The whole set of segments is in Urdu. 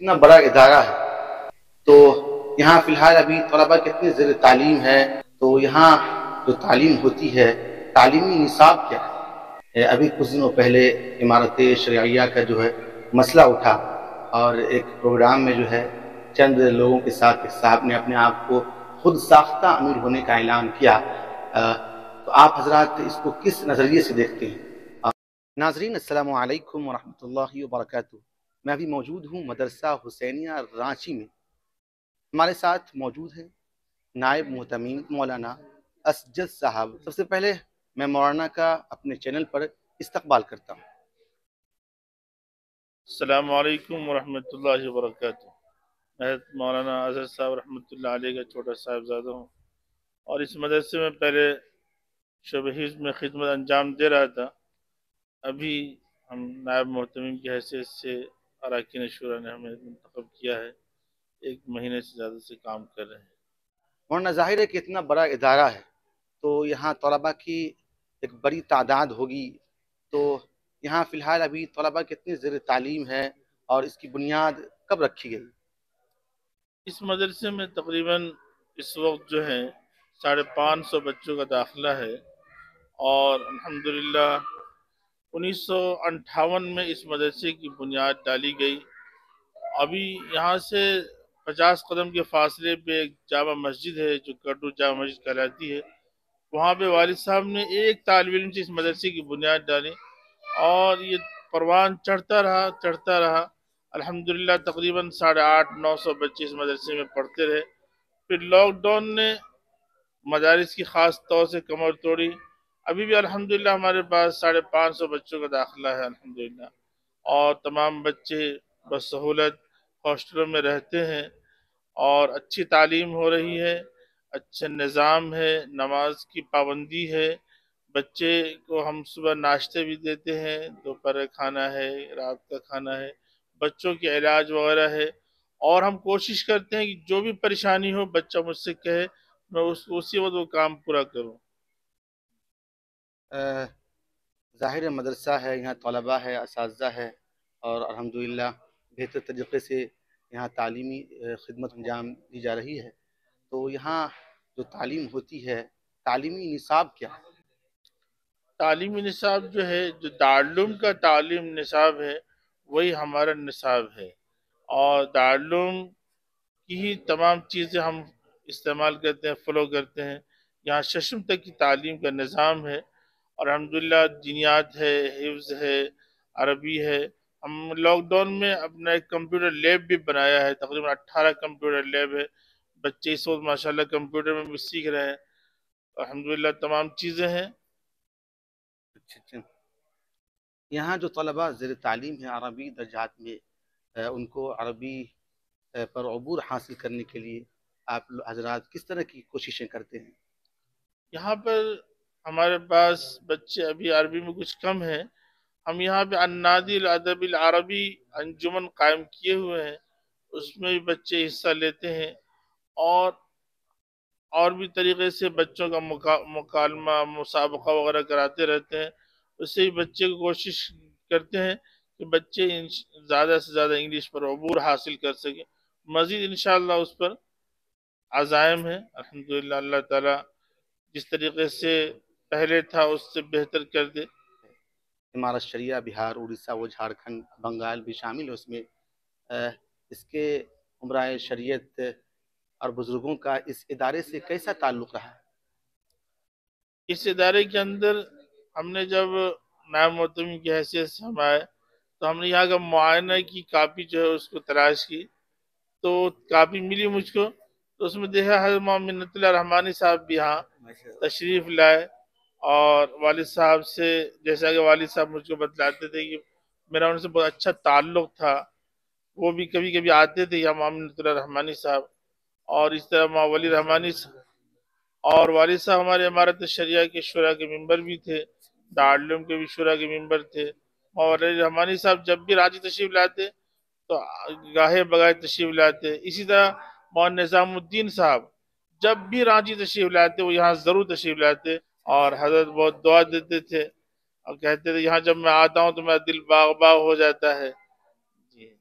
کتنا بڑا ادارہ ہے۔ تو یہاں فی الحال ابھی طلبہ کتنی زیر تعلیم ہے۔ تو یہاں جو تعلیم ہوتی ہے، تعلیمی نصاب کیا ہے؟ ابھی کچھ دنوں پہلے عمارت شرعیہ کا جو ہے مسئلہ اٹھا اور ایک پروگرام میں جو ہے چند لوگوں کے ساتھ ایک صاحب نے اپنے آپ کو خود ساختہ امیر ہونے کا اعلان کیا۔ تو آپ حضرات اس کو کس نظریے سے دیکھتے ہیں؟ ناظرین، السلام علیکم ورحمۃ اللہ وبرکاتہ۔ میں ابھی موجود ہوں مدرسہ حسینیہ رانچی میں۔ ہمارے ساتھ موجود ہیں نائب محتمین مولانا اسجد صاحب۔ سب سے پہلے میں مولانا کا اپنے چینل پر استقبال کرتا ہوں۔ السلام علیکم ورحمۃ اللہ وبرکاتہ۔ میں مولانا اظہر صاحب رحمۃ اللہ علیہ کا چھوٹا صاحب زیادہ ہوں۔ اور اس مدرسے میں پہلے شبہیز میں خدمت انجام دے رہا تھا۔ ابھی ہم نائب محتمین کی حیثیت سے اراکین شورا نے ہمیں منتخب کیا ہے ایک مہینے سے زیادہ سے کام کر رہے ہیں۔ مولانا ظاہر ہے کہ اتنا بڑا ادارہ ہے تو یہاں طلبہ کی ایک بڑی تعداد ہوگی۔ تو یہاں فی الحال ابھی طلبہ کتنی زیر تعلیم ہے اور اس کی بنیاد کب رکھی گئی؟ اس مدرسے میں تقریباً اس وقت جو ہے ساڑھے پانچ سو بچوں کا داخلہ ہے اور الحمدللہ انیس سو انٹھاون میں اس مدرسے کی بنیاد ڈالی گئی۔ ابھی یہاں سے پچاس قدم کے فاصلے پہ ایک جامع مسجد ہے، جو کٹو جامع مسجد کہلاتی ہے۔ وہاں پہ والد صاحب نے ایک طالب علم سے اس مدرسے کی بنیاد ڈالی اور یہ پروان چڑھتا رہا چڑھتا رہا۔ الحمدللہ تقریباً ساڑھے آٹھ، نو سو بچے اس مدرسے میں پڑھتے رہے۔ پھر لاک ڈاؤن نے مدارس کی خاص طور سے کمر توڑی۔ ابھی بھی الحمدللہ ہمارے پاس ساڑھے پانچ سو بچوں کا داخلہ ہے، الحمدللہ۔ اور تمام بچے بسہولت ہاسٹلوں میں رہتے ہیں۔ اور اچھی تعلیم ہو رہی ہے اچھا نظام ہے، نماز کی پابندی ہے۔ بچے کو ہم صبح ناشتے بھی دیتے ہیں، دوپہر کھانا ہے، رات کا کھانا ہے، بچوں کے علاج وغیرہ ہے۔ اور ہم کوشش کرتے ہیں کہ جو بھی پریشانی ہو، بچہ مجھ سے کہے، میں اس اسی وقت وہ کام پورا کروں۔ ظاہر مدرسہ ہے، یہاں طلبہ ہے، اساتذہ ہے اور الحمدللہ بہتر طریقے سے یہاں تعلیمی خدمت انجام دی جا رہی ہے۔ تو یہاں جو تعلیم ہوتی ہے، تعلیمی نصاب کیا ہے؟ تعلیمی نصاب جو ہے، جو دارالعلوم کا تعلیم نصاب ہے، وہی ہمارا نصاب ہے۔ اور دارالعلوم کی ہی تمام چیزیں ہم استعمال کرتے ہیں فلو کرتے ہیں۔ یہاں ششم تک کی تعلیم کا نظام ہے۔ اور الحمدللہ دینیات ہے حفظ ہے عربی ہے۔ ہم لاک ڈاؤن میں اپنا ایک کمپیوٹر لیب بھی بنایا ہے تقریباً اٹھارہ کمپیوٹر لیب ہے۔ بچے اس وقت ماشاءاللہ کمپیوٹر میں بھی سیکھ رہے ہیں۔ الحمدللہ تمام چیزیں ہیں۔ اچھا اچھا۔ یہاں جو طلبہ زیر تعلیم ہے عربی درجات میں ان کو عربی پر عبور حاصل کرنے کے لیے آپ حضرات کس طرح کی کوششیں کرتے ہیں؟ یہاں پر ہمارے پاس بچے ابھی عربی میں کچھ کم ہیں۔ ہم یہاں پہ النادی الادب العربی انجمن قائم کیے ہوئے ہیں۔ اس میں بھی بچے حصہ لیتے ہیں۔ اور اور بھی طریقے سے بچوں کا مکالمہ، مسابقہ وغیرہ کراتے رہتے ہیں۔ اس سے ہی بچے کو کوشش کرتے ہیں کہ بچے زیادہ سے زیادہ انگلش پر عبور حاصل کر سکیں۔ مزید انشاءاللہ اس پر عزائم ہے الحمدللہ اللہ تعالیٰ جس طریقے سے پہلے تھا اس سے بہتر کر دے۔ عمارت شریعہ بہار اڑیسہ و جھارکھنڈ بنگال بھی شامل ہے اس میں۔ اس کے عمرہ شریعت اور بزرگوں کا اس ادارے سے کیسا تعلق رہا؟ اس ادارے کے اندر ہم نے جب نائب محتمی کی حیثیت سے ہم آئے تو ہم نے یہاں کا معائنہ کی کاپی جو ہے اس کو تلاش کی۔ تو کاپی ملی مجھ کو تو اس میں دیکھا حضرت محمد اللہ رحمانی صاحب بھی یہاں تشریف لائے۔ اور والد صاحب سے جیسا کہ والد صاحب مجھ کو بتلاتے تھے کہ میرا ان سے بہت اچھا تعلق تھا، وہ بھی کبھی کبھی آتے تھے، یا محمد اللہ رحمانی صاحب اور اس طرح ولی رحمانی صاحب۔ اور والد صاحب ہمارے عمارت شریعہ کے شعرا کے ممبر بھی تھے، دارالعلوم کے بھی شعرا کے ممبر تھے۔ اور رحمانی صاحب جب بھی راجی تشریف لاتے تو گاہے بگائے تشریف لاتے۔ اسی طرح مولانا نظام الدین صاحب جب بھی رانچی تشریف لاتے وہ یہاں ضرور تشریف لاتے۔ اور حضرت بہت دعا دیتے تھے اور کہتے تھے، یہاں جب میں آتا ہوں تو میرا دل باغ باغ ہو جاتا ہے۔ جی۔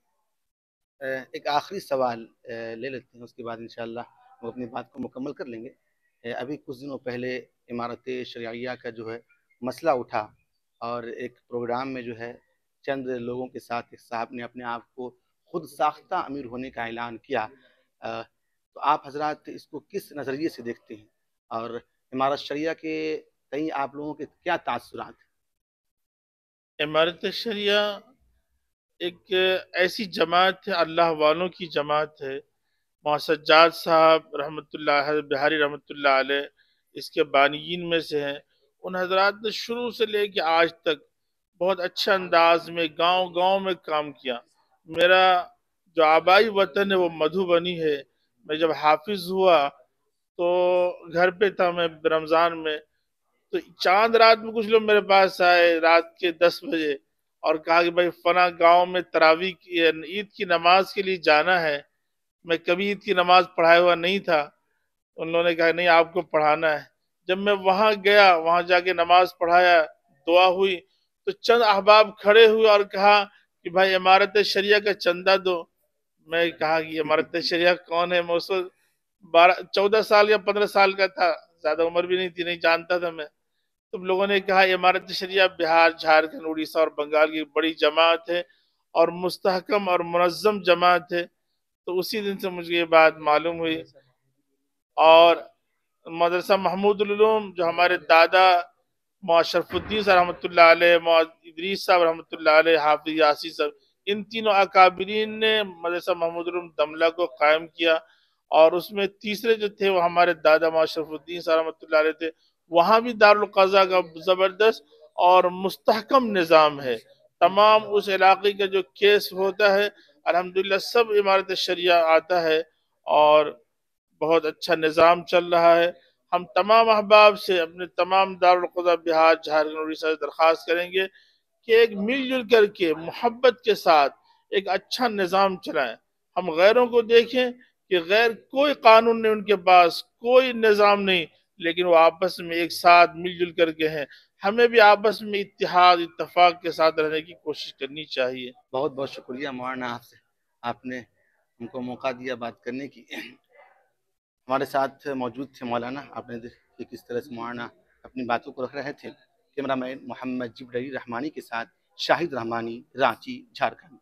ایک آخری سوال لے لیتے ہیں، اس کے بعد انشاءاللہ وہ اپنی بات کو مکمل کر لیں گے۔ ابھی کچھ دنوں پہلے عمارت شریعیہ کا جو ہے مسئلہ اٹھا اور ایک پروگرام میں جو ہے چند لوگوں کے ساتھ ایک صاحب نے اپنے آپ کو خود ساختہ امیر ہونے کا اعلان کیا۔ تو آپ حضرات اس کو کس نظریے سے دیکھتے ہیں؟ اور عمارت شریعہ کے کہیں آپ لوگوں کے کیا تاثرات ہیں؟ عمارت شریعہ ایک ایسی جماعت ہے، اللہ والوں کی جماعت ہے۔ سجاد صاحب رحمۃ اللہ بہاری رحمۃ اللہ علیہ اس کے بانیین میں سے ہیں۔ ان حضرات نے شروع سے لے کے آج تک بہت اچھا انداز میں گاؤں گاؤں میں کام کیا۔ میرا جو آبائی وطن ہے، وہ مدھو بنی ہے۔ میں جب حافظ ہوا تو گھر پہ تھا میں رمضان میں، تو چاند رات میں کچھ لوگ میرے پاس آئے رات کے دس بجے اور کہا کہ بھائی فنا گاؤں میں تراوی کی یعنی عید کی نماز کے لیے جانا ہے۔ میں کبھی عید کی نماز پڑھایا ہوا نہیں تھا۔ ان لوگوں نے کہا نہیں، آپ کو پڑھانا ہے۔ جب میں وہاں گیا، وہاں جا کے نماز پڑھایا، دعا ہوئی، تو چند احباب کھڑے ہوئے اور کہا کہ بھائی عمارت شریعہ کا چندہ دو۔ میں کہا کہ عمارت شریعہ کون ہے؟ موسو بارہ، چودہ سال یا پندرہ سال کا تھا۔ زیادہ عمر بھی نہیں تھی، نہیں جانتا تھا میں۔ تم لوگوں نے کہا، عمارت شریعہ، بہار، جھارکھنڈ، اڑیسہ اور بنگال کی بڑی جماعت ہے اور مستحکم اور منظم جماعت ہے۔ تو اسی دن سے مجھے یہ بات معلوم ہوئی۔ اور مدرسہ محمود العلوم، جو ہمارے دادا معاشرف الدین صاحب رحمۃ اللہ علیہ ادریس صاحب رحمۃ اللہ علیہ، حافظ یاسی صاحب، ان تینوں اکابرین نے مدرسہ محمود العلوم دملہ کو قائم کیا۔ اور اس میں تیسرے جو تھے وہ ہمارے دادا معاشرف الدین صاحب اللہ علیہ تھے، وہاں بھی دارالقضا کا زبردست اور مستحکم نظام ہے۔ تمام اس علاقے کا جو کیس ہوتا ہے، الحمدللہ سب عمارت شریعہ آتا ہے اور بہت اچھا نظام چل رہا ہے۔ ہم تمام احباب سے اپنے تمام دارالقضا بہار، جھارکھنڈ اڑیسہ سے درخواست کریں گے کہ ایک مل جل کر کے، محبت کے ساتھ ایک اچھا نظام چلائیں۔ ہم غیروں کو دیکھیں کہ غیر کوئی قانون نہیں ان کے پاس، کوئی نظام نہیں، لیکن وہ آپس میں ایک ساتھ مل جل کر کے ہیں۔ ہمیں بھی آپس میں اتحاد، اتفاق کے ساتھ رہنے کی کوشش کرنی چاہیے۔ بہت بہت شکریہ مولانا آپ سے۔ آپ نے ہم کو موقع دیا بات کرنے کی۔ ہمارے ساتھ موجود تھے مولانا۔ آپ نے کہ کس طرح سے مولانا اپنی باتوں کو رکھ رہے تھے۔ کیمرہ مین محمد جبری رحمانی کے ساتھ شاہد رحمانی، رانچی، جھارکھنڈ۔